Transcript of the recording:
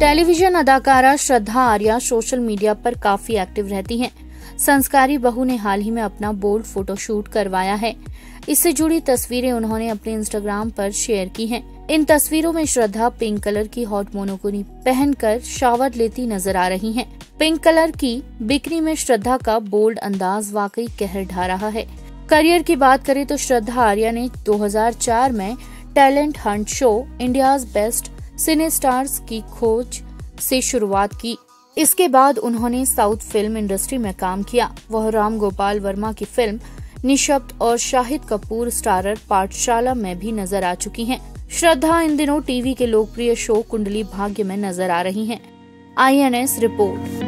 Television अदाकारा श्रद्धा Arya social media पर काफ़ी एक्टिव रहती हैं। संस्कारी बहू ने हाल ही में अपना बोल्ड फोटोशूट करवाया है इससे जुड़ी तस्वीरें उन्होंने अपने इंस्टाग्राम पर शेयर की हैं। इन तस्वीरों में श्रद्धा पिंक कलर की हॉट मोनोकोनी पहनकर शावर लेती नज़र आ रही हैं। पिंक कलर की बिक्री में श्रद्धा का बोल्ड अंदाज वाकई कहर ढा रहा है करियर की बात करें तो श्रद्धा आर्या ने 2004 में talent hunt show India's best cine stars की खोज से शुरुआत की इसके बाद उन्होंने साउथ फ़िल्म इंडस्ट्री में काम किया वह राम गोपाल वर्मा की फ़िल्म निशब्द और शाहिद कपूर स्टारर पाठशाला में भी नज़र आ चुकी हैं। श्रद्धा इन दिनों टीवी के लोकप्रिय शो कुंडली भाग्य में नज़र आ रही हैं। INS report